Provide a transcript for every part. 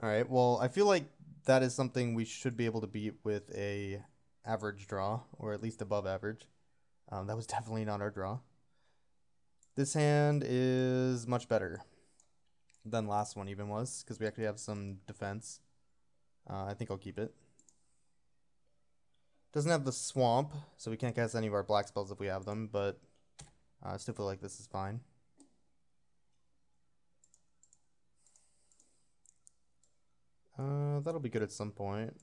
Alright, well, I feel like that is something we should be able to beat with a average draw, or at least above average. Um, that was definitely not our draw. This hand is much better than last one even was, because we actually have some defense. Uh, I think I'll keep it. Doesn't have the swamp, so we can't cast any of our black spells if we have them, but uh, I still feel like this is fine. Uh, that'll be good at some point.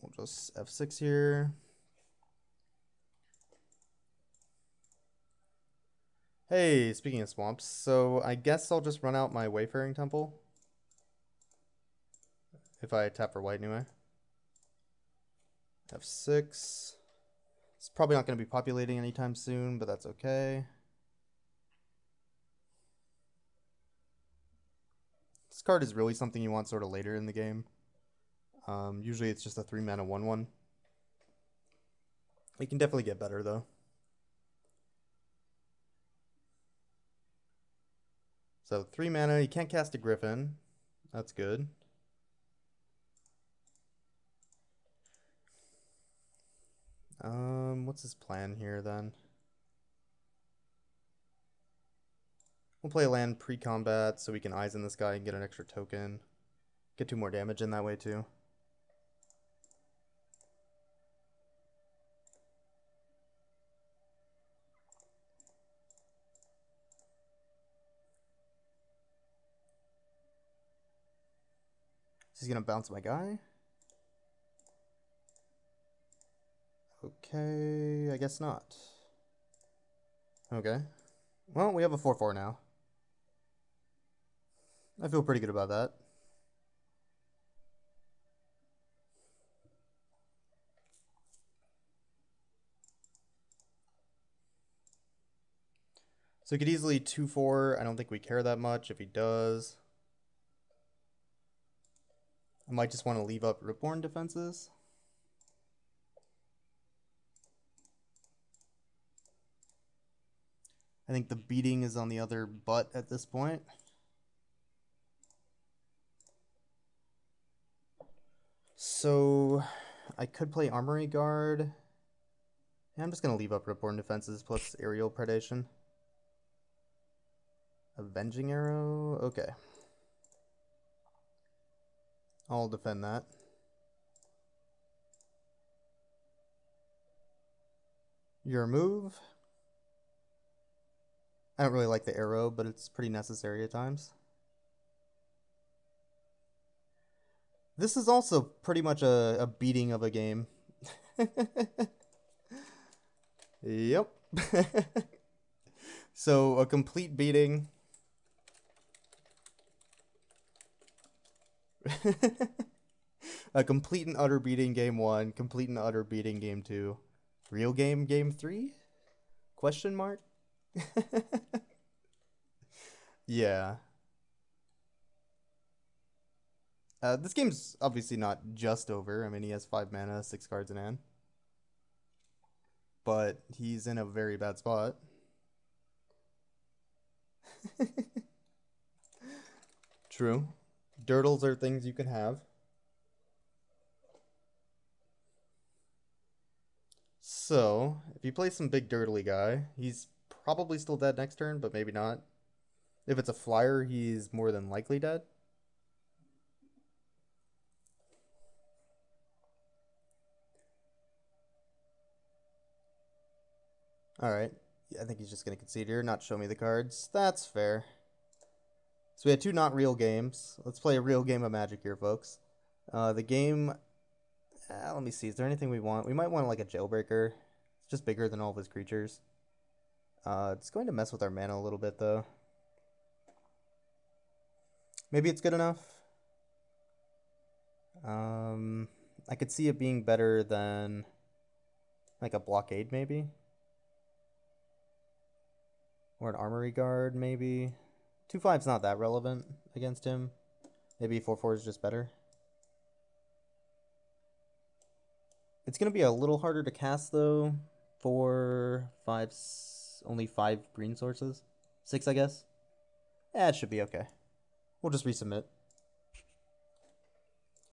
We'll just F6 here. Hey, speaking of swamps, so I guess I'll just run out my Wayfaring Temple. If I tap for white anyway. F6. It's probably not going to be populating anytime soon, but that's okay. This card is really something you want sort of later in the game. Um, usually it's just a 3 mana 1 1. It can definitely get better though. So 3 mana, you can't cast a Griffin. That's good. Um, what's his plan here then? We'll play land pre-combat so we can eyes in this guy and get an extra token. Get two more damage in that way too. He's gonna bounce my guy. Okay, I guess not. Okay. Well, we have a 4-4 now. I feel pretty good about that. So he could easily 2-4. I don't think we care that much if he does. I might just want to leave up Rootborn defenses. I think the beating is on the other butt at this point. So I could play Armory Guard. Yeah, I'm just going to leave up Rootborn Defenses plus Aerial Predation. Avenging Arrow? Okay. I'll defend that. Your move. I don't really like the arrow, but it's pretty necessary at times. This is also pretty much a, a beating of a game. yep. so, a complete beating. a complete and utter beating game one, complete and utter beating game two. Real game game three? Question mark? yeah. Uh, this game's obviously not just over. I mean, he has five mana, six cards in hand. But he's in a very bad spot. True. Durdles are things you can have. So, if you play some big durdly guy, he's probably still dead next turn, but maybe not. If it's a flyer, he's more than likely dead. Alright. I think he's just going to concede here, not show me the cards. That's fair. So we had two not real games. Let's play a real game of Magic here, folks. Uh, the game... Uh, let me see. Is there anything we want? We might want like a Jailbreaker. It's just bigger than all of his creatures. Uh, it's going to mess with our mana a little bit, though. Maybe it's good enough. Um, I could see it being better than like a blockade, maybe. Or an armory guard, maybe. 2-5's not that relevant against him. Maybe 4-4 is just better. It's going to be a little harder to cast, though. Four, five, only five green sources. Six, I guess. Yeah, it should be okay. We'll just resubmit.